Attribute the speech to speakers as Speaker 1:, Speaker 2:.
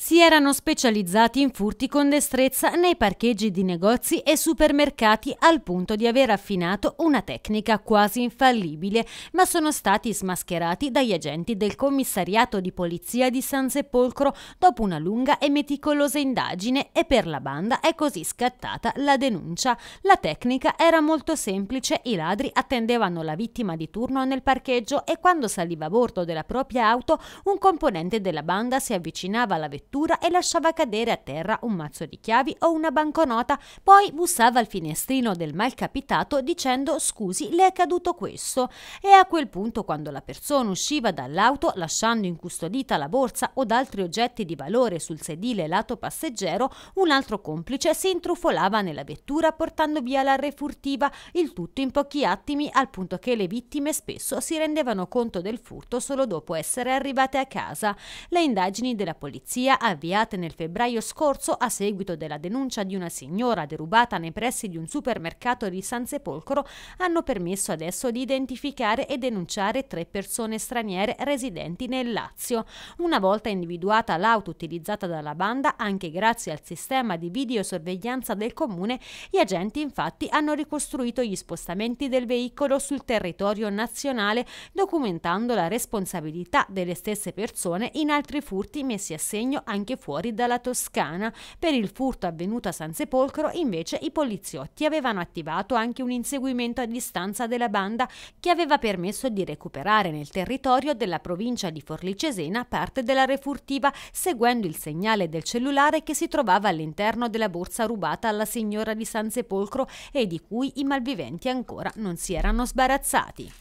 Speaker 1: si erano specializzati in furti con destrezza nei parcheggi di negozi e supermercati al punto di aver affinato una tecnica quasi infallibile, ma sono stati smascherati dagli agenti del commissariato di polizia di San Sepolcro dopo una lunga e meticolosa indagine e per la banda è così scattata la denuncia. La tecnica era molto semplice, i ladri attendevano la vittima di turno nel parcheggio e quando saliva a bordo della propria auto un componente della banda si avvicinava alla vettura vettura e lasciava cadere a terra un mazzo di chiavi o una banconota, poi bussava al finestrino del malcapitato dicendo scusi, le è caduto questo. E a quel punto, quando la persona usciva dall'auto lasciando incustodita la borsa o altri oggetti di valore sul sedile lato passeggero, un altro complice si intrufolava nella vettura portando via la refurtiva, il tutto in pochi attimi al punto che le vittime spesso si rendevano conto del furto solo dopo essere arrivate a casa. Le indagini della polizia avviate nel febbraio scorso a seguito della denuncia di una signora derubata nei pressi di un supermercato di San Sepolcro, hanno permesso adesso di identificare e denunciare tre persone straniere residenti nel Lazio. Una volta individuata l'auto utilizzata dalla banda, anche grazie al sistema di videosorveglianza del comune, gli agenti infatti hanno ricostruito gli spostamenti del veicolo sul territorio nazionale, documentando la responsabilità delle stesse persone in altri furti messi a segno anche fuori dalla Toscana. Per il furto avvenuto a San Sepolcro, invece, i poliziotti avevano attivato anche un inseguimento a distanza della banda che aveva permesso di recuperare nel territorio della provincia di Forlì-Cesena parte della refurtiva, seguendo il segnale del cellulare che si trovava all'interno della borsa rubata alla signora di San Sepolcro e di cui i malviventi ancora non si erano sbarazzati.